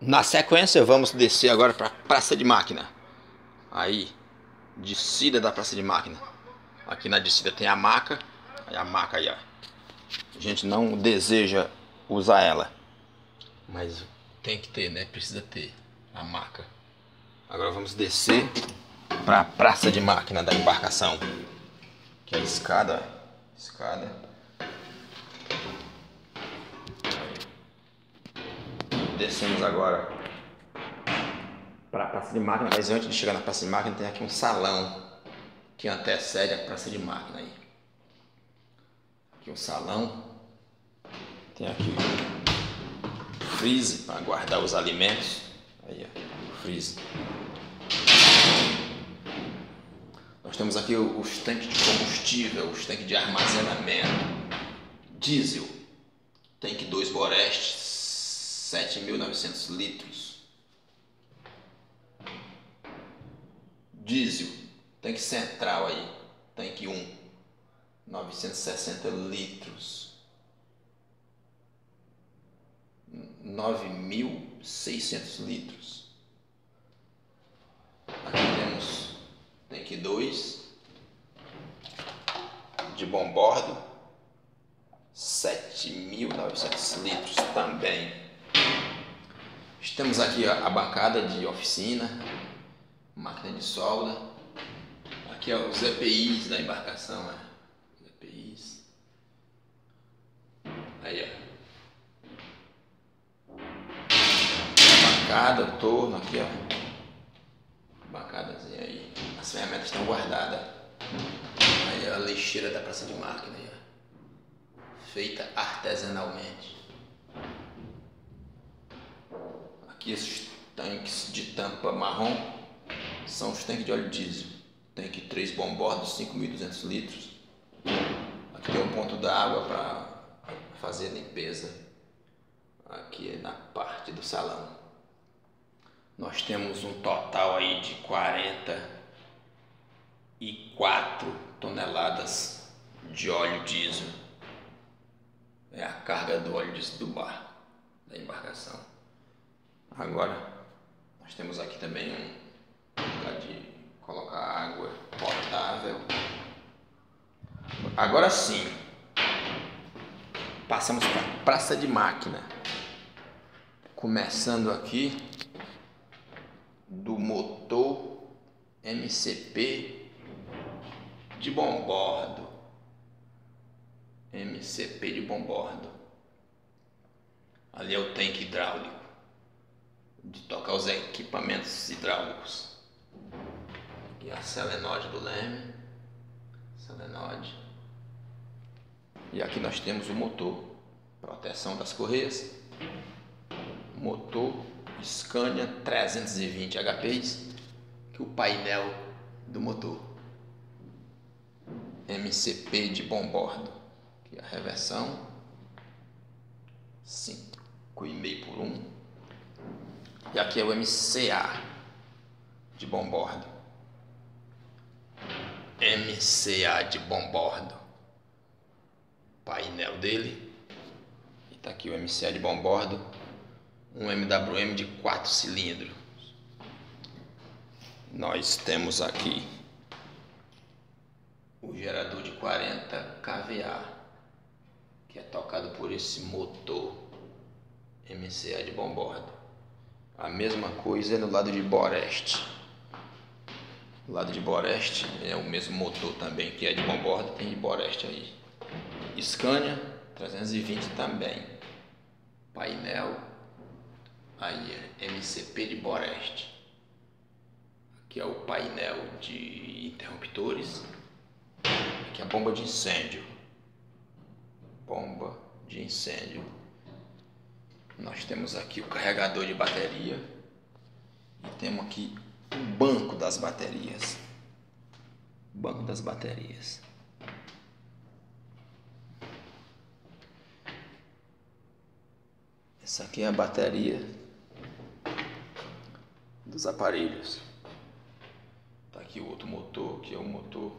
Na sequência, vamos descer agora para a praça de máquina. Aí, descida da praça de máquina. Aqui na descida tem a maca. Aí a maca aí, ó. A gente não deseja usar ela. Mas tem que ter, né? Precisa ter a maca. Agora vamos descer para a praça de máquina da embarcação. Que é a escada, escada. Descemos agora para a praça de máquina, mas antes de chegar na praça de máquina tem aqui um salão que antecede a praça de máquina aí. Aqui um salão, tem aqui um freezer para guardar os alimentos. Aí, ó, freezer. Nós temos aqui os tanques de combustível, os tanques de armazenamento, diesel, tanque 2 Boreste, 7.900 litros. Diesel, tanque central aí, tanque 1, 960 litros. 9.600 litros. Aqui temos tanque 2 de bom bordo, 7.900 litros também. Temos aqui a, bancada de oficina, máquina de solda. Aqui é os EPIs da embarcação, né? EPIs. Aí, ó. A bancada, o torno aqui, ó. Bancadazinha aí. As ferramentas estão guardadas. Aí a lixeira da praça de máquina aí, ó. Feita artesanalmente. Que esses tanques de tampa marrom são os tanques de óleo diesel. Tanque 3 bombordo, 5.200 litros. Aqui tem um ponto d'água para fazer a limpeza. Aqui é na parte do salão. Nós temos um total aí de 44 toneladas de óleo diesel. É a carga do óleo diesel do barco, da embarcação. Agora, nós temos aqui também um lugar de colocar água potável. Agora sim, passamos para a praça de máquina. Começando aqui do motor MCP de bombordo. MCP de bombordo. Ali é o tanque hidráulico de tocar os equipamentos hidráulicos. Aqui a selenode do leme, selenode. E aqui nós temos o motor, proteção das correias, motor Scania 320 HPs, que o painel do motor. MCP de bom bordo, que é a reversão. 5,5 por 1 e aqui é o MCA de bom bordo. MCA de bom bordo. Painel dele. E tá aqui o MCA de bom bordo. Um MWM de 4 cilindros. Nós temos aqui o gerador de 40 kVA, que é tocado por esse motor MCA de bom bordo. A mesma coisa é no lado de Boreste. O lado de Boreste é o mesmo motor também, que é de bom bordo, tem de Boreste aí. Scania 320 também. Painel, aí é MCP de Boreste. Aqui é o painel de interruptores. Aqui é a bomba de incêndio. Bomba de incêndio. Nós temos aqui o carregador de bateria e temos aqui o banco das baterias. Banco das baterias. Essa aqui é a bateria dos aparelhos. Tá aqui o outro motor, que é o motor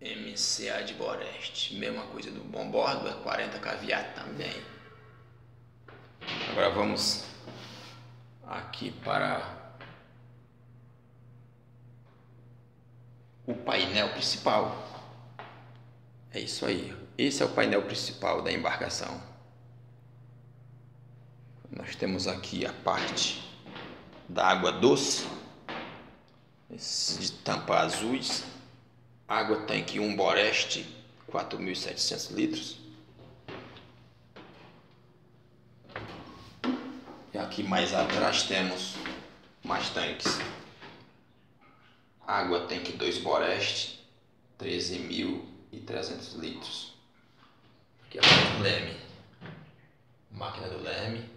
MCA de Boreste. Mesma coisa do bombordo, é 40 kVA também. Agora vamos aqui para o painel principal. É isso aí. Esse é o painel principal da embarcação. Nós temos aqui a parte da água doce, de tampa azuis, água tanque 1 Boreste, 4.700 litros. E aqui mais atrás temos mais tanques. Água tanque 2 Boreste, 13.300 litros. Aqui é do leme. Máquina do leme.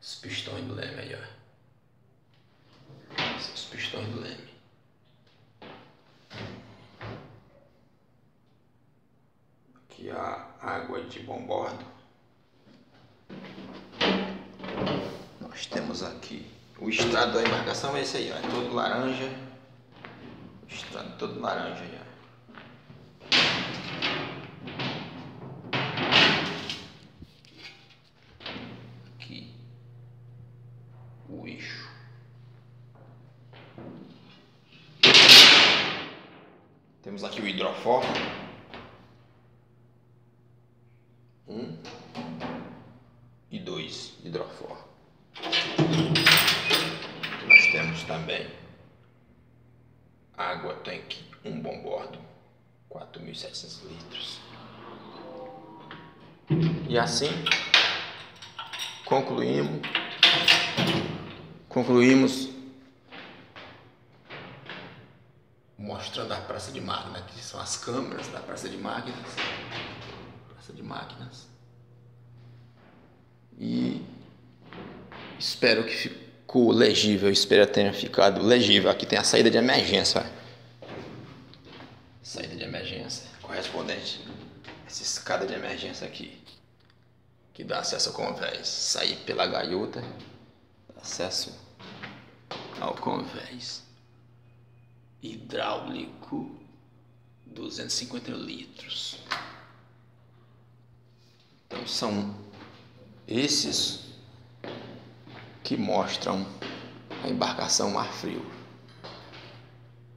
Os pistões do leme aí, ó. Os pistões do leme. Aqui a água de bom bordo. Nós temos aqui o estrado da embarcação é esse aí, ó. É todo laranja. O estrado todo laranja aí, ó. Aqui. O eixo. Temos aqui o hidrofor. Água tanque, um bom bordo, 4.700 litros. E assim concluímos, concluímos mostrando a praça de máquinas, que são as câmeras da praça de máquinas, praça de máquinas. E espero que ficou legível, espero tenha ficado legível. Aqui tem a saída de emergência. Saída de emergência correspondente. Essa escada de emergência aqui. Que dá acesso ao convés. Sair pela gaiota. Acesso ao convés. Hidráulico. 250 litros. Então são esses que mostram a embarcação Mar Frio.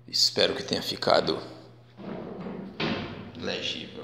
Espero que tenha ficado legível.